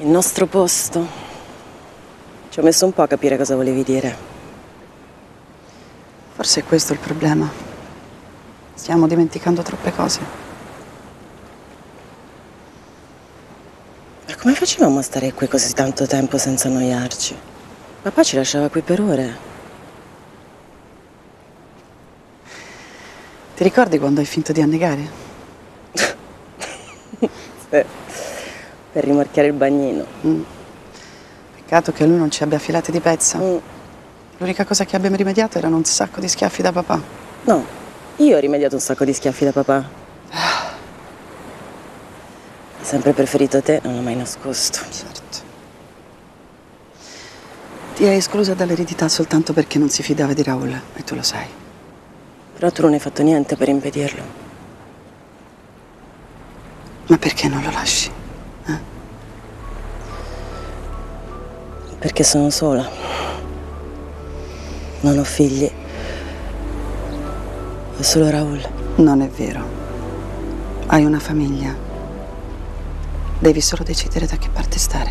Il nostro posto. Ci ho messo un po' a capire cosa volevi dire. Forse è questo il problema. Stiamo dimenticando troppe cose. Ma come facevamo a stare qui così tanto tempo senza annoiarci? Papà ci lasciava qui per ore. Ti ricordi quando hai finto di annegare? Sì. Per rimorchiare il bagnino. Peccato che lui non ci abbia filate di pezza. Mm. L'unica cosa che abbiamo rimediato erano un sacco di schiaffi da papà. No, io ho rimediato un sacco di schiaffi da papà. Ha sempre preferito te, non l'ho mai nascosto. Certo. Ti hai esclusa dall'eredità soltanto perché non si fidava di Raul, e tu lo sai. Però tu non hai fatto niente per impedirlo. Ma perché non lo lasci? Perché sono sola. Non ho figli. Ho solo Raul. Non è vero. Hai una famiglia. Devi solo decidere da che parte stare.